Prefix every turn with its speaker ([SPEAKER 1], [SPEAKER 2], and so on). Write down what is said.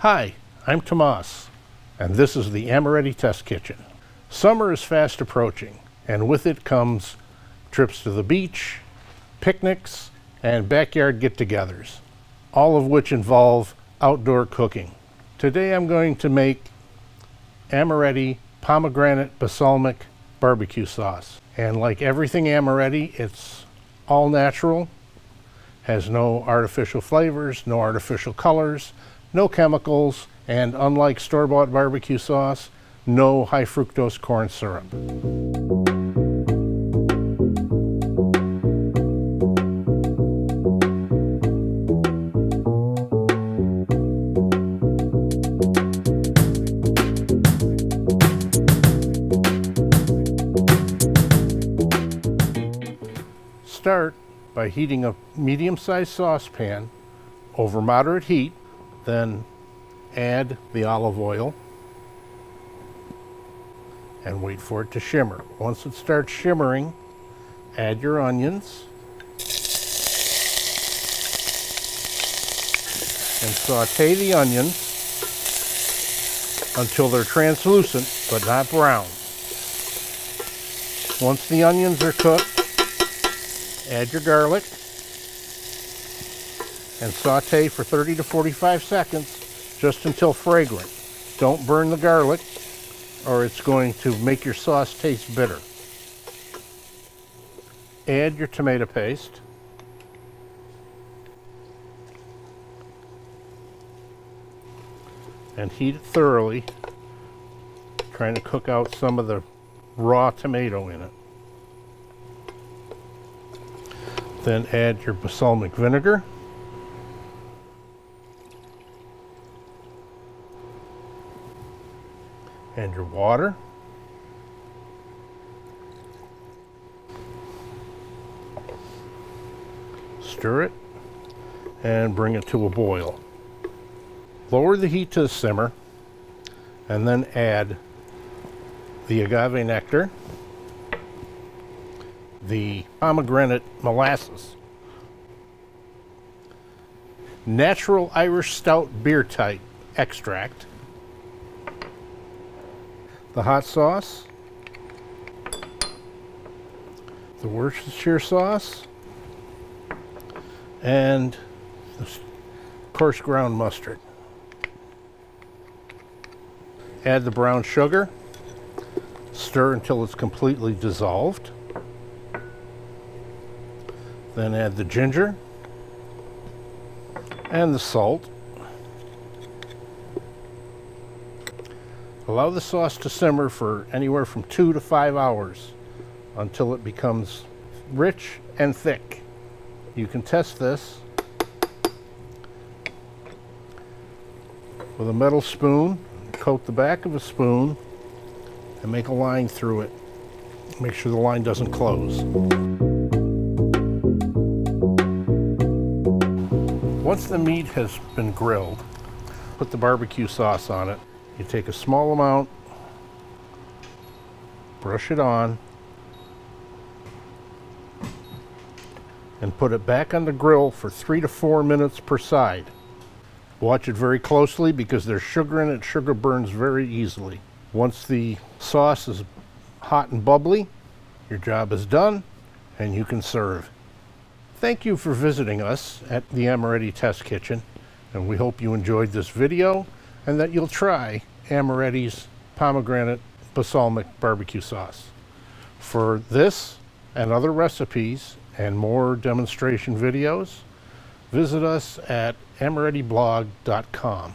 [SPEAKER 1] Hi, I'm Tomas, and this is the Amoretti Test Kitchen. Summer is fast approaching, and with it comes trips to the beach, picnics, and backyard get-togethers, all of which involve outdoor cooking. Today I'm going to make Amoretti pomegranate balsamic barbecue sauce. And like everything Amoretti, it's all natural, has no artificial flavors, no artificial colors, no chemicals, and unlike store-bought barbecue sauce, no high fructose corn syrup. Start by heating a medium-sized saucepan over moderate heat, then add the olive oil and wait for it to shimmer. Once it starts shimmering, add your onions and saute the onions until they're translucent but not brown. Once the onions are cooked, add your garlic and saute for 30 to 45 seconds just until fragrant. Don't burn the garlic or it's going to make your sauce taste bitter. Add your tomato paste. And heat it thoroughly, trying to cook out some of the raw tomato in it. Then add your balsamic vinegar. And your water. Stir it and bring it to a boil. Lower the heat to the simmer and then add the agave nectar the pomegranate molasses. Natural Irish Stout beer type extract. The hot sauce. The Worcestershire sauce. And the coarse ground mustard. Add the brown sugar. Stir until it's completely dissolved. Then add the ginger and the salt. Allow the sauce to simmer for anywhere from two to five hours until it becomes rich and thick. You can test this with a metal spoon, coat the back of a spoon and make a line through it. Make sure the line doesn't close. Once the meat has been grilled, put the barbecue sauce on it. You take a small amount, brush it on, and put it back on the grill for three to four minutes per side. Watch it very closely because there's sugar in it. Sugar burns very easily. Once the sauce is hot and bubbly, your job is done and you can serve. Thank you for visiting us at the Amoretti Test Kitchen, and we hope you enjoyed this video and that you'll try Amoretti's pomegranate balsamic barbecue sauce. For this and other recipes and more demonstration videos, visit us at amorettiblog.com.